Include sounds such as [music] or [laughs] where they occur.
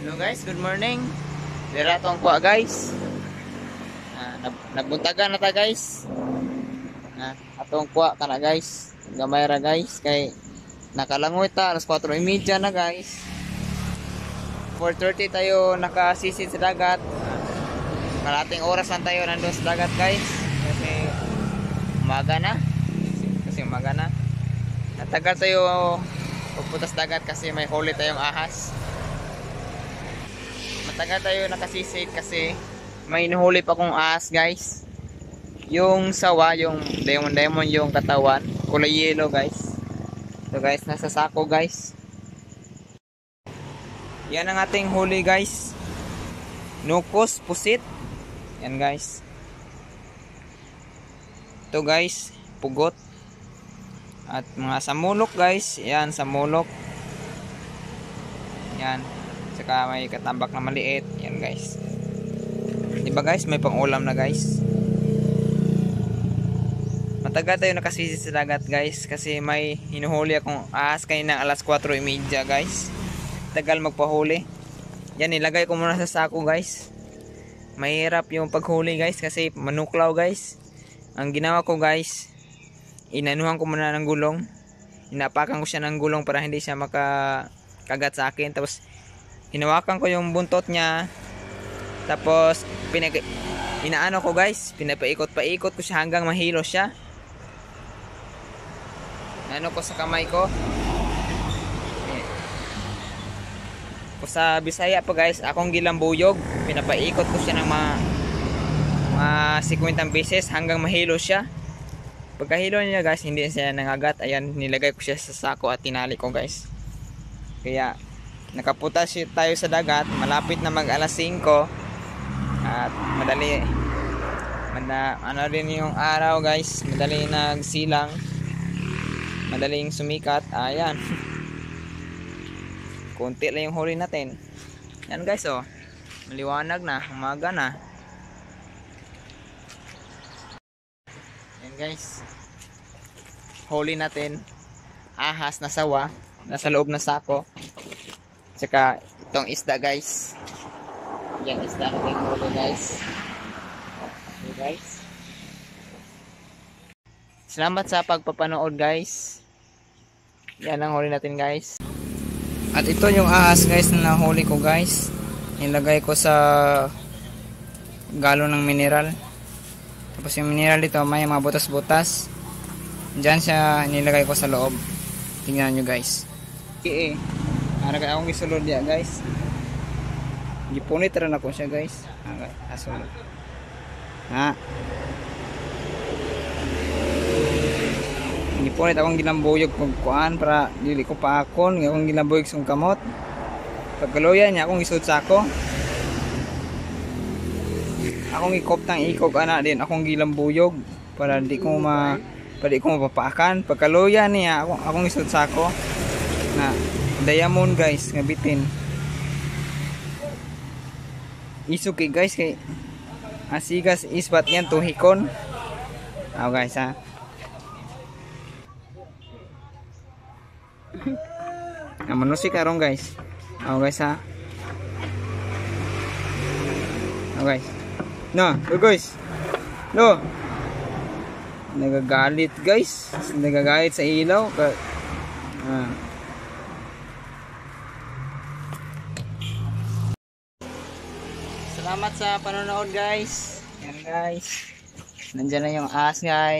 Hello guys, good morning. Dira tong kuha guys. Ah, nag- nagbuntagan na ta guys. Ah, atong kuha kana guys. Gamay ra guys kay nakalangoy ta alas 4:30 na guys. 4:30 tayo nakasisid sa dagat. Kalating oras lang tayo nandun sa dagat guys. Kasi umaga na. Kasi umaga na. Natagal tayo pupunta sa dagat kasi may huli tayong ahas matagal tayo nakasisid kasi. May inuhuli pa kong ahas guys. Yung sawa yung demon demon yung katawan. Kulay yellow guys. So guys nasa sako guys. Yan ang ating huli guys. Nukos pusit. Yan guys. Ito guys pugot. At mga samulok guys. Yan samulok. Yan saka may katambak na maliit. Yan guys. Diba guys? May pang ulam na guys. Matagal tayo nakasisi sa dagat guys. Kasi may hinuhuli akong ahas kanina alas 4.30 guys. Tagal magpahuli. Yan nilagay ko muna sa sako guys. Mahirap yung paghuli guys kasi manuklaw guys. Ang ginawa ko guys inanuhan ko muna ng gulong. Inapakan ko siya ng gulong para hindi siya makakagat sa akin. Tapos hinawakan ko yung buntot niya. Tapos pinag inaano ko guys pinapaikot-paikot ko siya hanggang mahilo siya. Ano ko sa kamay ko? Ko sa Bisaya pa guys akong gilambuyog pinapaikot ko siya ng mga mga 50 beses hanggang mahilo siya. Pagkahilo niya guys hindi siya nangagat. Ayan nilagay ko siya sa sako at tinali ko guys. Kaya nakaputa tayo sa dagat malapit na mag alas 5 at madali. Mada, ano rin yung araw guys? Madali nagsilang. Madaling sumikat. Ayan. [laughs] Konti lang yung huli natin. Yan guys oh. Maliwanag na. Umaga na. Yan guys. Huli natin. Ahas na sawa. Nasa loob ng sako tsaka itong isda guys. Yan isda natin huli guys. Okay guys. Salamat sa pagpapanood guys. Yan ang huli natin guys. At ito yung ahas guys na nahuli ko guys. Nilagay ko sa galon ng mineral. Tapos yung mineral dito may mga butas-butas. Dyan siya nilagay ko sa loob. Tingnan nyo guys. Okay, eh. Ara kay akong gisulod diya guys. Gipunit ra na ko siya guys. Okay, asulod. Ha? Gipunit akong ginambuyog kung kuan para dili ko paakon akong ginambuyog sung kamot. Pagkaluya niya akong isud sa ako. Akong ikop tang ikog ana din. Akong gilambuyog para di ko ma para di ko mapapaakan pagkaluya niya akong akong isud sa ako. Na diamond guys nga bitin isuki guys kay asigas isbat yan tuhikon aw guys ha [laughs] Ah, manusik karong guys. Oh guys ha. Oh guys. No, oh guys. No. Nagagalit guys. Nagagalit sa ilaw. Ka ah. Salamat sa panonood guys. Yan guys. Nandiyan na yung ass guys.